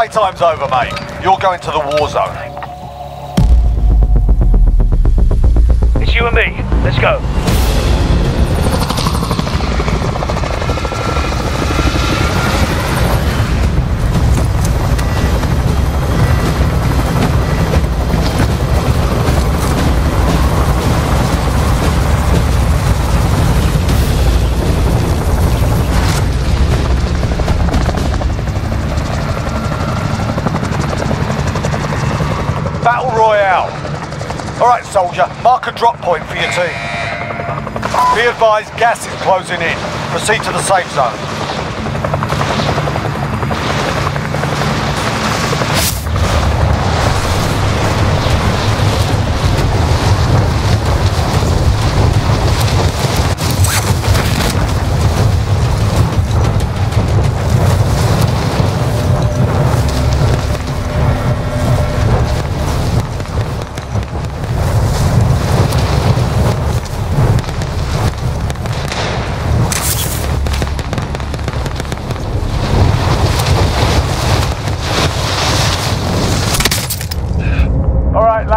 Playtime's over, mate. You're going to the war zone. It's you and me. Let's go. Battle Royale. All right, soldier, mark a drop point for your team. Be advised, gas is closing in. Proceed to the safe zone.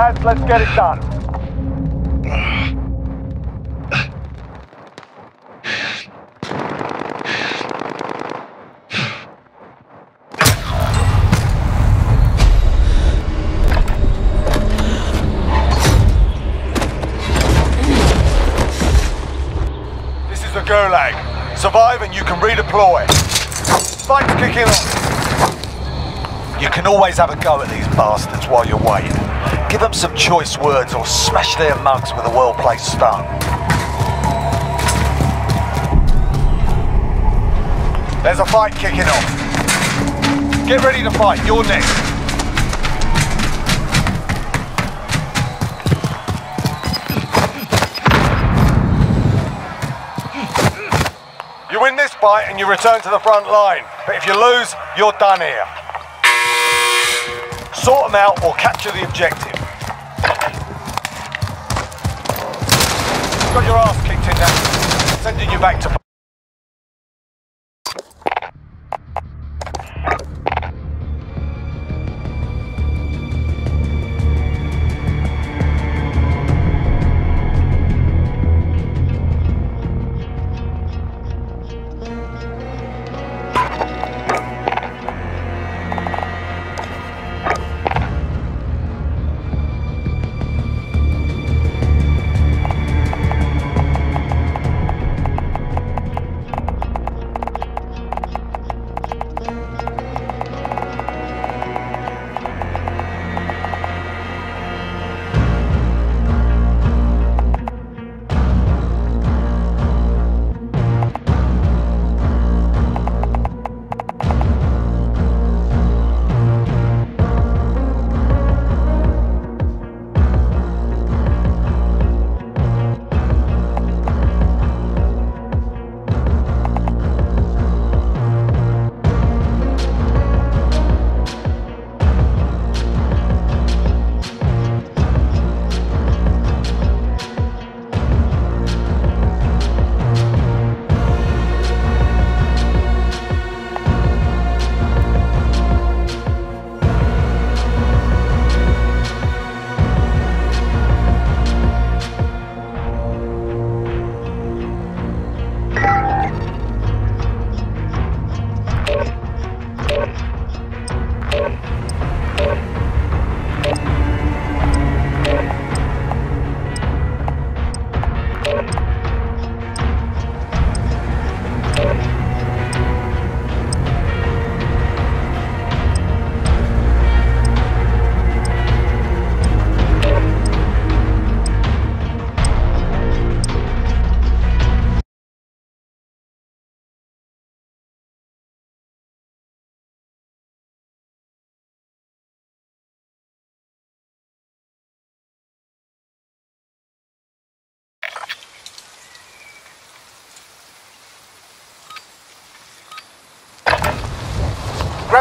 Lads, let's get it done. This is the Gulag. Survive and you can redeploy. Fight's kicking off. You can always have a go at these bastards while you're waiting. Give them some choice words or smash their mugs with a well-placed stun. There's a fight kicking off. Get ready to fight. You're next. You win this fight and you return to the front line. But if you lose, you're done here. Sort them out or capture the objective. Got your ass kicked in there. Sending you back to...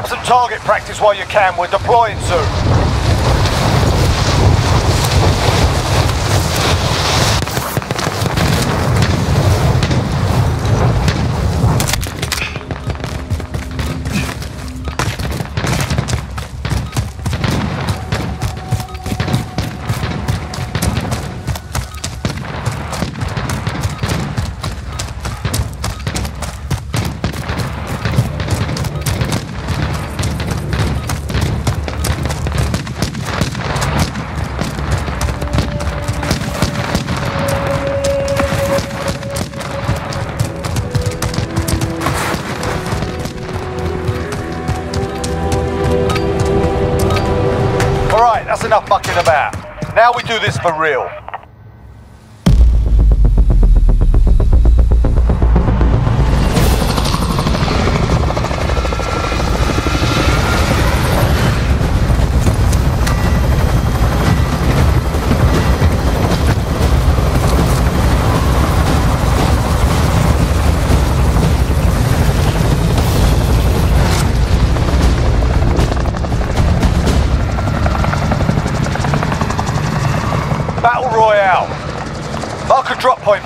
Grab some target practice while you can. We're deploying soon. enough about. Now we do this for real.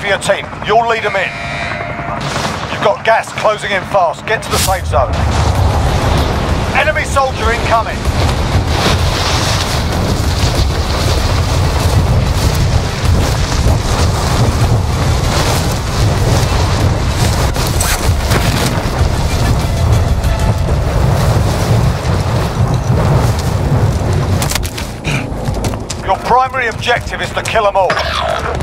For your team. You'll lead them in. You've got gas closing in fast. Get to the safe zone. Enemy soldier incoming. Your primary objective is to kill them all.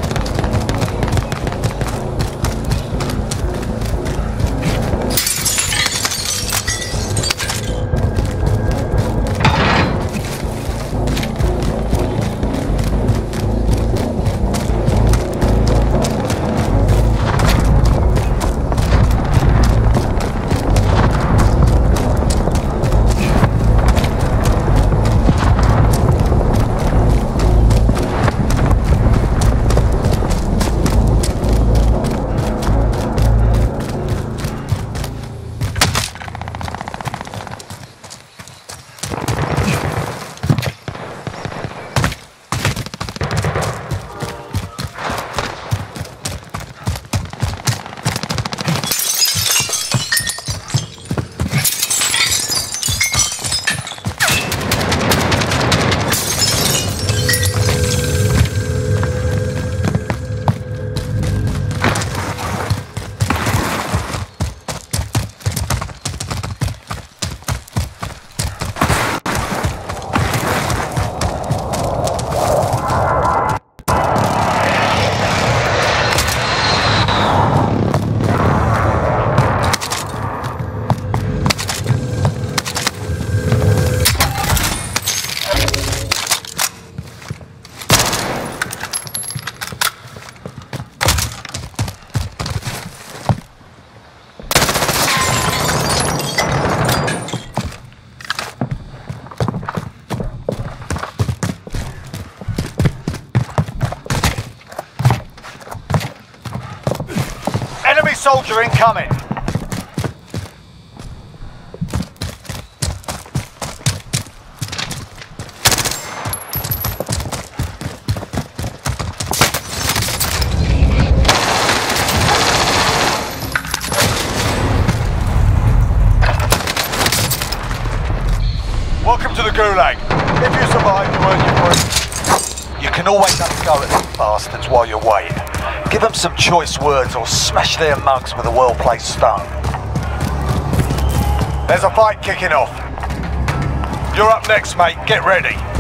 Soldier incoming. Welcome to the Gulag. If you survive, you earn your. You can always have go at these bastards while you're waiting. Give them some choice words or smash their mugs with a well-placed stone. There's a fight kicking off. You're up next, mate. Get ready.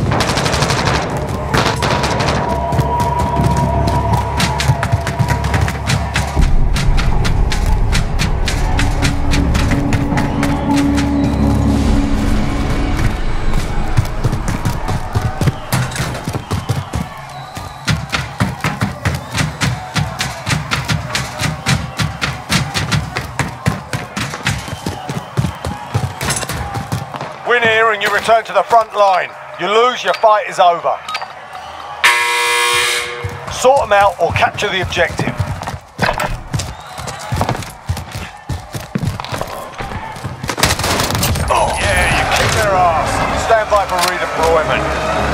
Return to the front line. You lose, your fight is over. Sort them out or capture the objective. Oh. Yeah, you kick their ass. Stand by for redeployment.